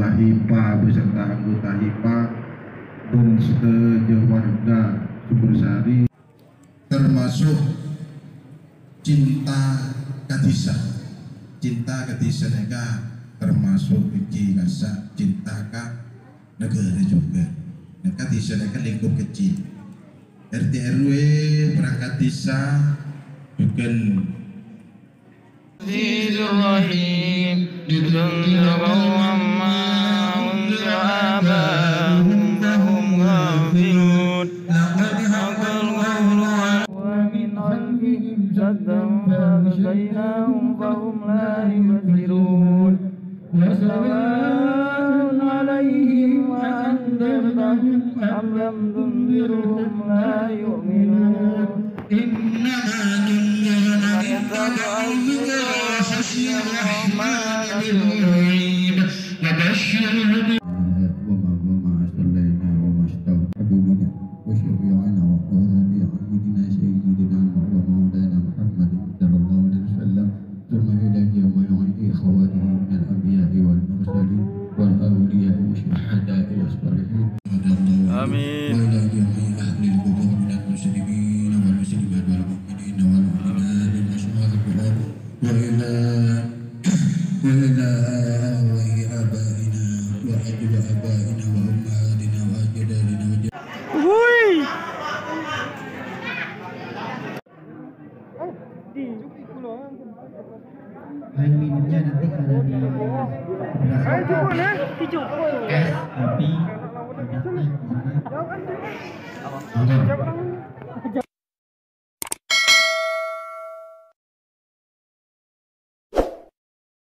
ketua HIPA beserta anggota HIPA dan sejauh warga Sumbersari termasuk cinta katisa cinta katisa nega kan termasuk iki rasa cinta ka negara juga nah katisa nega kan lingkup kecil RT RW perangkat desa juga Azizur Rahim وأنذر آباءهم فهم غافلون لقد حق القول ومن خلفهم سدا فأغشيناهم فهم لا يبصرون وسواء عليهم أأنذرتهم أم لم تنذرهم لا يؤمنون إنما تنذر من تبع وخشي الرحمن بالغيب الشعب وما صلينا وما اشتوى حبيبنا وشفيعنا وقربي عبدنا سيدنا محمد صلى الله عليه وسلم ثم الى جميع اخواته من الانبياء والمرسلين والاولياء والشهداء والصالحين امين والى جميع اهل القبور من المسلمين والمسلمات والمؤمنين والمؤمنات المسلمات والى والى وآبائنا وأمهاتنا وأجدادنا وجدنا Kain minumnya nanti ada di